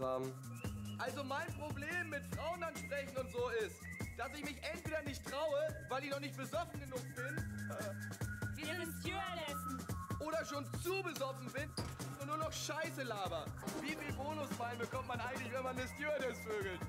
haben. Also mein Problem mit Frauen ansprechen und so ist, dass ich mich entweder nicht traue, weil ich noch nicht besoffen genug bin, Wir sind Stewardessen. oder schon zu besoffen bin und nur noch Scheiße laber. Wie viel Bonusfallen bekommt man eigentlich, wenn man eine Stewardess vögelt?